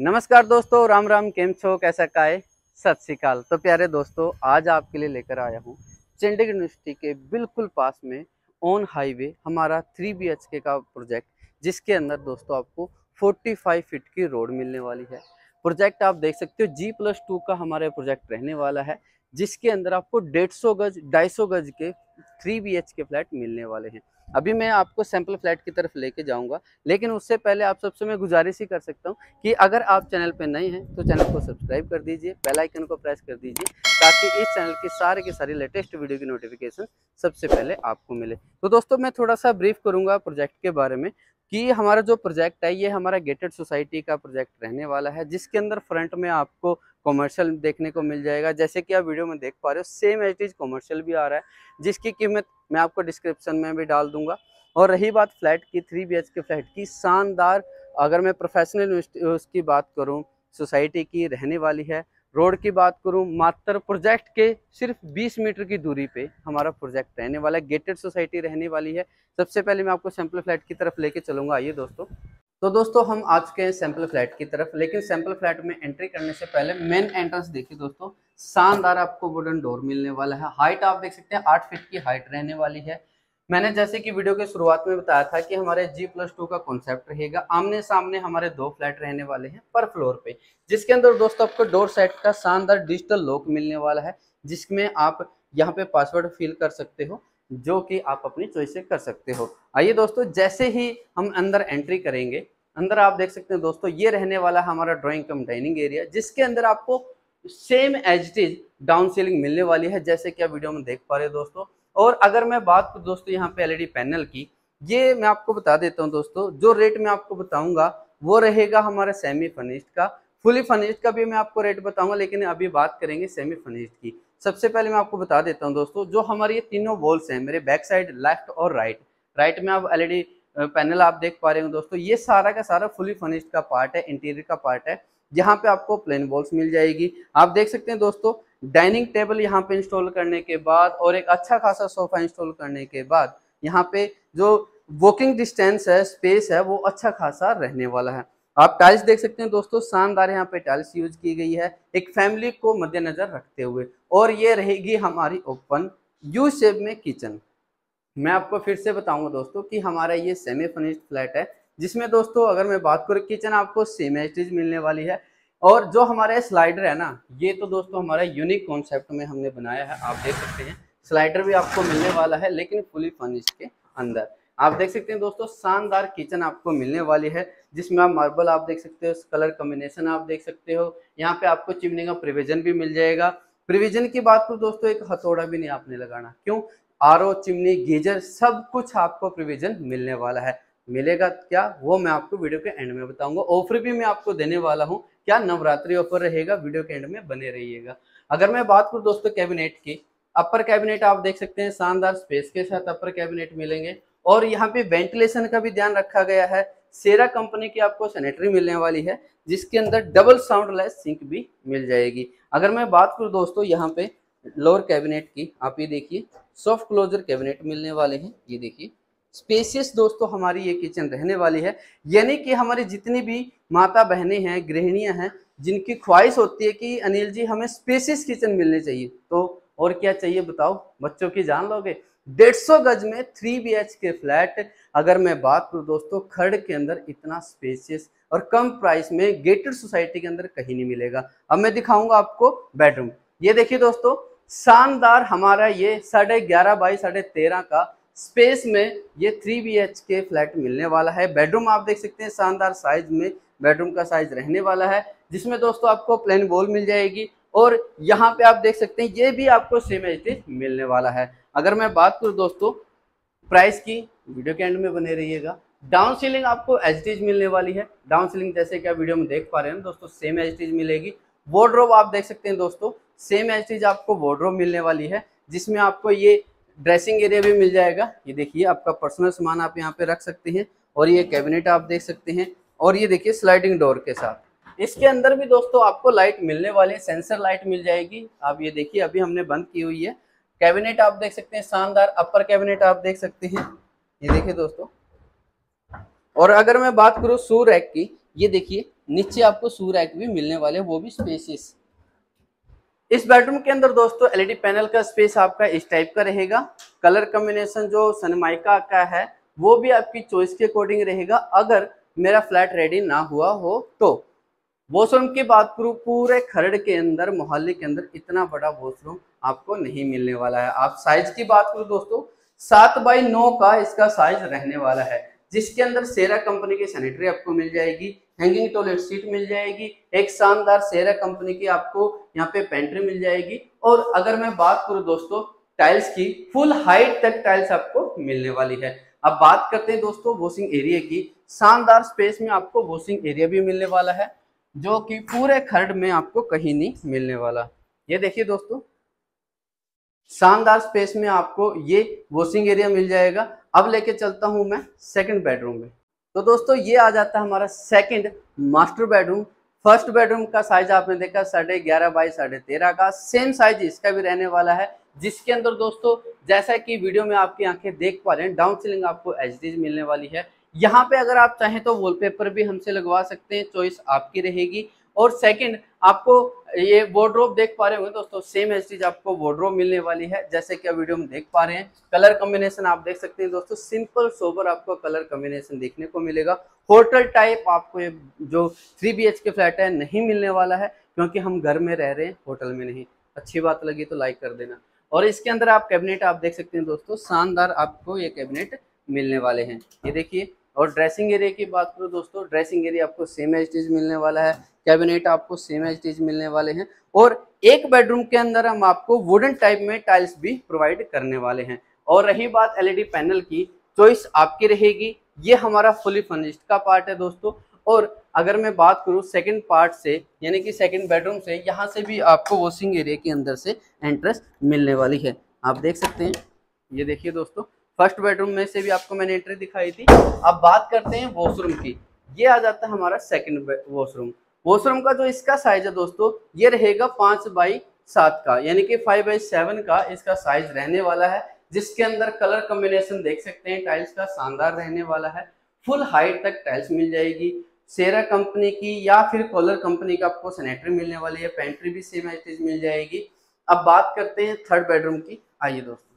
नमस्कार दोस्तों, राम राम, केम छो, कैसा काय? सत श्रीकाल। तो प्यारे दोस्तों, आज आपके लिए लेकर आया हूँ चंडीगढ़ यूनिवर्सिटी के बिल्कुल पास में ऑन हाईवे हमारा थ्री बी एच के का प्रोजेक्ट जिसके अंदर दोस्तों आपको 45 फीट की रोड मिलने वाली है। प्रोजेक्ट आप देख सकते हो जी प्लस टू का हमारा प्रोजेक्ट रहने वाला है, जिसके अंदर आपको 150 गज 250 गज के three B H K flat मिलने वाले हैं। अभी मैं आपको सैंपल फ्लैट की तरफ़ लेके जाऊँगा, लेकिन उससे पहले आप सबसे मैं गुजारिश ही कर सकता हूँ कि अगर आप चैनल पर नए हैं तो चैनल को सब्सक्राइब कर दीजिए बेल आइकन को प्रेस कर दीजिए, ताकि इस चैनल की सारे के सारी लेटेस्ट वीडियो की नोटिफिकेशन सबसे पहले आपको मिले। तो दोस्तों, मैं थोड़ा सा ब्रीफ करूँगा प्रोजेक्ट के बारे में कि हमारा जो प्रोजेक्ट है, ये हमारा गेटेड सोसाइटी का प्रोजेक्ट रहने वाला है, जिसके अंदर फ्रंट में आपको कॉमर्शियल देखने को मिल जाएगा। जैसे कि आप वीडियो में देख पा रहे हो सेम एज इज़ कॉमर्शियल भी आ रहा है, जिसकी कीमत मैं आपको डिस्क्रिप्शन में भी डाल दूँगा। और रही बात फ्लैट की थ्री बीएच के फ्लैट की, शानदार, अगर मैं प्रोफेशनल उसकी बात करूँ सोसाइटी की रहने वाली है। रोड की बात करूँ मात्र प्रोजेक्ट के सिर्फ़ 20 मीटर की दूरी पे हमारा प्रोजेक्ट रहने वाला है। गेटेड सोसाइटी रहने वाली है। सबसे पहले मैं आपको सैंपल फ्लैट की तरफ़ लेके चलूँगा। आइए दोस्तों। तो दोस्तों, हम आ चुके हैं सैंपल फ्लैट की तरफ़। लेकिन सैंपल फ्लैट में एंट्री करने से पहले मेन एंट्रेंस देखिए दोस्तों, शानदार आपको वुडन डोर मिलने वाला है। हाइट आप देख सकते हैं, आठ फीट की हाइट रहने वाली है। मैंने जैसे कि वीडियो के शुरुआत में बताया था कि हमारे जी प्लस टू का कॉन्सेप्ट रहेगा। आमने सामने हमारे दो फ्लैट रहने वाले हैं पर फ्लोर पे। जिसके अंदर दोस्तों, आपको डोर सेट का शानदार डिजिटल लॉक मिलने वाला है, जिसमें आप यहाँ पे पासवर्ड फिल कर सकते हो। जो कि आप अपनी चॉइस से कर सकते हो। आइए दोस्तों, जैसे ही हम अंदर एंट्री करेंगे, अंदर आप देख सकते हैं दोस्तों, ये रहने वाला हमारा ड्राइंग कम डाइनिंग एरिया जिसके अंदर आपको same as it is down ceiling मिलने वाली है, जैसे कि आप वीडियो में देख पा रहे हो दोस्तों। और अगर मैं बात करूँ दोस्तों यहाँ पे एलईडी पैनल की, ये मैं आपको बता देता हूँ दोस्तों, जो रेट मैं आपको बताऊँगा, वो रहेगा हमारा सेमी फर्निश्ड का। फुली फर्निश्ड का भी मैं आपको रेट बताऊँगा, लेकिन अभी बात करेंगे सेमी फर्निश्ड की। सबसे पहले मैं आपको बता देता हूँ दोस्तों, जो हमारे ये तीनों वॉल्स हैं, मेरे बैक साइड लेफ़्ट और राइट राइट में आप एलईडी पैनल आप देख पा रहे हो दोस्तों, ये सारा का सारा फुली फर्निश्ड का पार्ट है इंटीरियर का पार्ट है यहाँ पे आपको प्लेन वॉल्स मिल जाएगी। आप देख सकते हैं दोस्तों डाइनिंग टेबल यहाँ पे इंस्टॉल करने के बाद और एक अच्छा खासा सोफा इंस्टॉल करने के बाद, यहाँ पे जो वॉकिंग डिस्टेंस है स्पेस है, वो अच्छा खासा रहने वाला है। आप टाइल्स देख सकते हैं दोस्तों, शानदार यहाँ पे टाइल्स यूज़ की गई है, एक फैमिली को मद्देनजर रखते हुए। और ये रहेगी हमारी ओपन यू शेप में किचन मैं आपको फिर से बताऊँगा दोस्तों कि हमारा ये सेमी फर्निश्ड फ्लैट है, जिसमें दोस्तों अगर मैं बात करूँ किचन आपको सेम एस्टेज मिलने वाली है। और जो हमारे स्लाइडर है ना, ये तो दोस्तों हमारा यूनिक कॉन्सेप्ट में हमने बनाया है, आप देख सकते हैं। स्लाइडर भी आपको मिलने वाला है, लेकिन फुली फर्निश्ड के अंदर। आप देख सकते हैं दोस्तों, शानदार किचन आपको मिलने वाली है। जिसमें आप मार्बल आप देख सकते हो कलर कॉम्बिनेशन आप देख सकते हो। यहाँ पे आपको चिमनी का प्रिविजन भी मिल जाएगा। प्रिविजन की बात करूँ दोस्तों, एक हथौड़ा भी नहीं आपने लगाना। क्यों? आरओ चिमनी, गीजर, सब कुछ आपको प्रिविजन मिलने वाला है। मिलेगा क्या? वो मैं आपको वीडियो के एंड में बताऊँगा। ऑफ़र भी मैं आपको देने वाला हूँ। क्या? नवरात्रि ऑफ़र रहेगा? वीडियो के एंड में बने रहिएगा। अगर मैं बात करूँ दोस्तों कैबिनेट की अपर कैबिनेट आप देख सकते हैं, शानदार स्पेस के साथ अपर कैबिनेट मिलेंगे। और यहाँ पे वेंटिलेशन का भी ध्यान रखा गया है। सेरा कंपनी की आपको सैनिटरी मिलने वाली है, जिसके अंदर डबल साउंड लेस सिंक भी मिल जाएगी। अगर मैं बात करूँ दोस्तों, यहाँ पे लोअर कैबिनेट की, आप ये देखिए सॉफ्ट क्लोजर कैबिनेट मिलने वाले हैं। ये देखिए स्पेसियस दोस्तों, हमारी ये किचन रहने वाली है। यानी कि हमारी जितनी भी माता बहनें हैं, गृहिणियाँ हैं, जिनकी ख्वाहिश होती है कि अनिल जी, हमें स्पेसियस किचन मिलनी चाहिए। तो और क्या चाहिए बताओ? बच्चों की जान लोगे? डेढ़ सौ गज में three B H K flat. अगर मैं बात करूँ दोस्तों खड़ के अंदर इतना स्पेसियस और कम प्राइस में गेटेड सोसाइटी के अंदर कहीं नहीं मिलेगा। अब मैं दिखाऊँगा आपको बेडरूम ये देखिए दोस्तों, शानदार हमारा ये साढ़े ग्यारह बाई साढ़े तेरह का स्पेस में ये three B H K flat मिलने वाला है। बेडरूम आप देख सकते हैं, शानदार साइज़ में बेडरूम का साइज़ रहने वाला है, जिसमें दोस्तों आपको प्लेन वॉल मिल जाएगी और यहाँ पे आप देख सकते हैं, ये भी आपको सेम एच मिलने वाला है। अगर मैं बात करूँ दोस्तों प्राइस की वीडियो के एंड में बने रहिएगा। डाउन सीलिंग आपको एच मिलने वाली है। डाउन सीलिंग जैसे कि आप वीडियो में देख पा रहे हैं दोस्तों सेम एच मिलेगी। वोड्रोब आप देख सकते हैं दोस्तों सेम एच आपको वोड्रोब मिलने वाली है, जिसमें आपको ये ड्रेसिंग एरिया भी मिल जाएगा। ये देखिए, आपका पर्सनल सामान आप यहाँ पे रख सकते हैं और ये कैबिनेट आप देख सकते हैं और ये देखिए स्लाइडिंग डोर के साथ। इसके अंदर भी दोस्तों आपको लाइट मिलने वाली है सेंसर लाइट मिल जाएगी। आप ये देखिए, अभी हमने बंद की हुई है। कैबिनेट आप देख सकते हैं, शानदार अपर कैबिनेट आप देख सकते हैं। ये देखिए दोस्तों। और अगर मैं बात करूँ सू रैक की, ये देखिए, नीचे आपको सू रैक भी मिलने वाले वो भी स्पेसिस। इस बेडरूम के अंदर दोस्तों, एलईडी पैनल का स्पेस आपका इस टाइप का रहेगा। कलर कॉम्बिनेशन जो सनमाइका का है, वो भी आपकी चॉइस के अकॉर्डिंग रहेगा। अगर मेरा फ्लैट रेडी ना हुआ हो तो। वॉशरूम की बात करूँ, पूरे खरड़ के अंदर, मोहल्ले के अंदर इतना बड़ा वॉशरूम आपको नहीं मिलने वाला है। आप साइज़ की बात करो दोस्तों, सात बाई नौ का इसका साइज़ रहने वाला है। जिसके अंदर सेरा कंपनी की सैनिटरी आपको मिल जाएगी हैंगिंग टॉयलेट सीट मिल जाएगी, एक शानदार सेरा कंपनी की आपको यहाँ पे पेंट्री मिल जाएगी। और अगर मैं बात करूँ दोस्तों टाइल्स की फुल हाइट तक टाइल्स आपको मिलने वाली है। अब बात करते हैं दोस्तों वॉशिंग एरिया की। शानदार स्पेस में आपको वॉशिंग एरिया भी मिलने वाला है, जो कि पूरे खर्ड में आपको कहीं नहीं मिलने वाला। ये देखिए दोस्तों शानदार स्पेस में आपको ये वॉशिंग एरिया मिल जाएगा। अब लेके चलता हूँ मैं सेकंड बेडरूम में। तो दोस्तों, ये आ जाता है हमारा second master bedroom first bedroom का साइज़ आपने देखा, साढ़े ग्यारह बाई साढ़े तेरह का। सेम साइज़ इसका भी रहने वाला है, जिसके अंदर दोस्तों, जैसा कि वीडियो में आपकी आँखें देख पा रहे हैं डाउन सीलिंग आपको एच मिलने वाली है। यहाँ पे अगर आप चाहें तो वॉलपेपर भी हमसे लगवा सकते हैं चॉइस आपकी रहेगी। और सेकंड आपको ये वार्ड्रोब देख पा रहे होंगे दोस्तों सेम एज आपको वार्ड्रोब मिलने वाली है, जैसे कि वीडियो में देख पा रहे हैं। कलर कॉम्बिनेशन आप देख सकते हैं दोस्तों सिंपल सोबर आपको कलर कॉम्बिनेशन देखने को मिलेगा। होटल टाइप आपको ये जो थ्री बी के फ्लैट है, नहीं मिलने वाला है, क्योंकि हम घर में रह रहे हैं होटल में नहीं। अच्छी बात लगी तो लाइक कर देना। और इसके अंदर आप कैबिनेट आप देख सकते हैं दोस्तों, शानदार आपको ये कैबिनेट मिलने वाले हैं। ये देखिए और ड्रेसिंग एरिया की बात करूँ दोस्तों ड्रेसिंग एरिया आपको सेम एच मिलने वाला है। कैबिनेट आपको सेम एच मिलने वाले हैं। और एक बेडरूम के अंदर हम आपको वुडन टाइप में टाइल्स भी प्रोवाइड करने वाले हैं। और रही बात एलईडी पैनल की चॉइस आपकी रहेगी। ये हमारा फुली फर्निश्ड का पार्ट है दोस्तों। और अगर मैं बात करूँ सेकंड पार्ट से, यानी कि सेकंड बेडरूम से, यहाँ से भी आपको वॉशिंग एरिया के अंदर से एंट्रेंस मिलने वाली है। आप देख सकते हैं। ये देखिए दोस्तों फ़र्स्ट बेडरूम में से भी आपको मैंने एंट्री दिखाई थी। अब बात करते हैं वॉशरूम की। ये आ जाता है हमारा सेकंड वॉशरूम वॉशरूम का जो इसका साइज़ है दोस्तों, ये रहेगा पाँच बाई सात का, यानी कि फाइव बाई सेवन का इसका साइज़ रहने वाला है, जिसके अंदर कलर कॉम्बिनेशन देख सकते हैं टाइल्स का शानदार रहने वाला है। फुल हाइट तक टाइल्स मिल जाएगी। सेरा कंपनी की या फिर कॉलर कंपनी का आपको सैनिटरी मिलने वाली है पेंट्री भी सेम एज मिल जाएगी। अब बात करते हैं थर्ड बेडरूम की। आइए दोस्तों।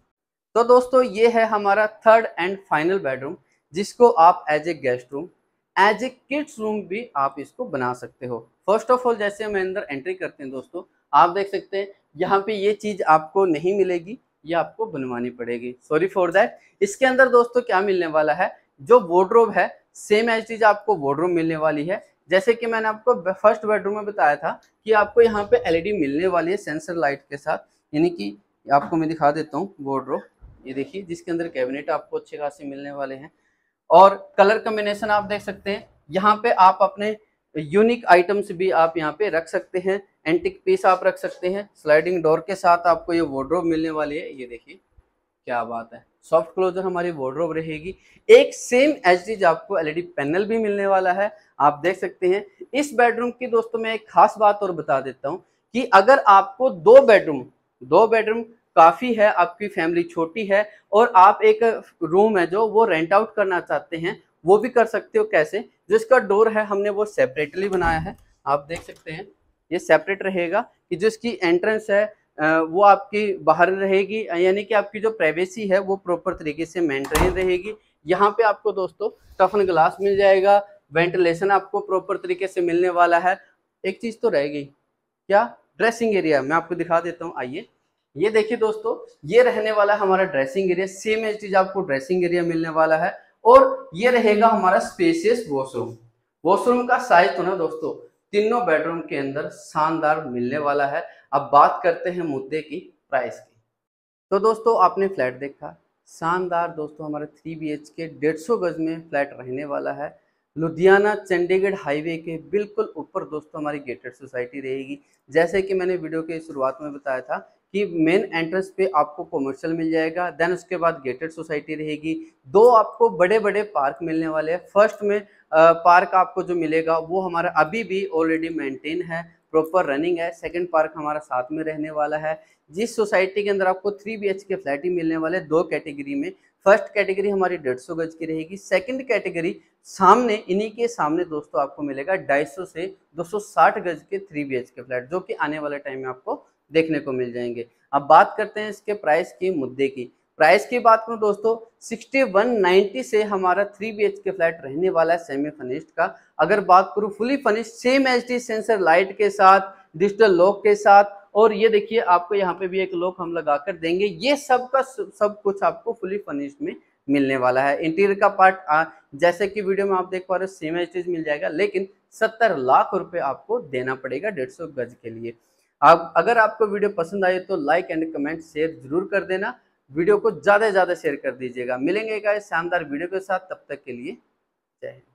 तो दोस्तों, ये है हमारा थर्ड एंड फाइनल बेडरूम जिसको आप as a guest room as a kids room भी आप इसको बना सकते हो। फ़र्स्ट ऑफ़ ऑल जैसे हम अंदर एंट्री करते हैं दोस्तों, आप देख सकते हैं, यहाँ पे ये चीज़ आपको नहीं मिलेगी, ये आपको बनवानी पड़ेगी। सॉरी फॉर दैट इसके अंदर दोस्तों क्या मिलने वाला है? जो वोड्रोब है सेम एज चीज़ आपको वोड्रोब मिलने वाली है। जैसे कि मैंने आपको फ़र्स्ट बेडरूम में बताया था कि आपको यहाँ पे एलईडी मिलने वाली है सेंसर लाइट के साथ। यानी कि आपको मैं दिखा देता हूँ वोड्रोब ये देखिए, जिसके अंदर कैबिनेट आपको अच्छे खासे मिलने वाले हैं। और कलर कम्बिनेशन आप देख सकते हैं। यहाँ पे आप अपने यूनिक आइटम्स भी आप यहाँ पे रख सकते हैं। एंटिक पीस आप रख सकते हैं। स्लाइडिंग डोर के साथ आपको ये वार्ड्रोब मिलने वाली है। ये देखिए, क्या बात है। सॉफ्ट क्लोजर हमारी वार्ड्रोब रहेगी। एक सेम एच आपको एलईडी पैनल भी मिलने वाला है। आप देख सकते हैं। इस बेडरूम की दोस्तों, मैं एक खास बात और बता देता हूँ कि अगर आपको दो बेडरूम दो बेडरूम काफ़ी है, आपकी फैमिली छोटी है और आप एक रूम है जो वो रेंट आउट करना चाहते हैं, वो भी कर सकते हो कैसे? जो इसका डोर है, हमने वो सेपरेटली बनाया है। आप देख सकते हैं, ये सेपरेट रहेगा कि जो इसकी एंट्रेंस है वो आपकी बाहर रहेगी, यानी कि आपकी जो प्राइवेसी है, वो प्रॉपर तरीके से मेंटेन रहेगी। यहाँ पे आपको दोस्तों टफन ग्लास मिल जाएगा वेंटिलेशन आपको प्रॉपर तरीके से मिलने वाला है। एक चीज़ तो रहेगी, क्या? ड्रेसिंग एरिया मैं आपको दिखा देता हूँ, आइए। ये देखिए दोस्तों, ये रहने वाला हमारा ड्रेसिंग एरिया सेम एज आपको ड्रेसिंग एरिया मिलने वाला है। और ये रहेगा हमारा स्पेसियस वॉशरूम वॉशरूम का साइज़ तो ना दोस्तों, तीनों बेडरूम के अंदर शानदार मिलने वाला है। अब बात करते हैं मुद्दे की प्राइस की। तो दोस्तों, आपने फ्लैट देखा, शानदार दोस्तों, हमारा थ्री बी एच के डेढ़ सौ गज में फ्लैट रहने वाला है। लुधियाना चंडीगढ़ हाईवे के बिल्कुल ऊपर दोस्तों, हमारी गेटेड सोसाइटी रहेगी। जैसे कि मैंने वीडियो के शुरुआत में बताया था कि मेन एंट्रेंस पे आपको कॉमर्शियल मिल जाएगा देन उसके बाद गेटेड सोसाइटी रहेगी। दो आपको बड़े बड़े पार्क मिलने वाले हैं। फ़र्स्ट में पार्क आपको जो मिलेगा, वो हमारा अभी भी ऑलरेडी मेंटेन है प्रॉपर रनिंग है। सेकंड पार्क हमारा साथ में रहने वाला है। जिस सोसाइटी के अंदर आपको थ्री बी के फ्लैट ही मिलने वाले दो कैटेगरी में। फ़र्स्ट कैटेगरी हमारी डेढ़ सौ गज की रहेगी। सेकंड कैटेगरी सामने, इन्हीं के सामने दोस्तों आपको मिलेगा ढाई से 260 गज के थ्री बी के फ्लैट जो कि आने वाले टाइम में आपको देखने को मिल जाएँगे। अब बात करते हैं इसके प्राइस के मुद्दे की। प्राइस की बात करूँ दोस्तों 6190 से हमारा थ्री बी के फ्लैट रहने वाला है सेमी फर्निश्ड का। अगर बात करूँ fully furnished same as sensor light के साथ डिजिटल लॉक के साथ और ये देखिए आपको यहाँ पे भी एक लॉक हम लगा कर देंगे। ये सब का सब कुछ आपको फुली फर्निश्ड में मिलने वाला है। इंटीरियर का पार्ट आ, जैसे कि वीडियो में आप देख पा रहे हो सेम एच मिल जाएगा लेकिन सत्तर लाख रुपए आपको देना पड़ेगा डेढ़ गज के लिए। आप, अगर आपको वीडियो पसंद आए तो लाइक एंड कमेंट शेयर ज़रूर कर देना। वीडियो को ज़्यादा से ज़्यादा शेयर कर दीजिएगा। मिलेंगे एक शानदार वीडियो के साथ। तब तक के लिए जय हिंद।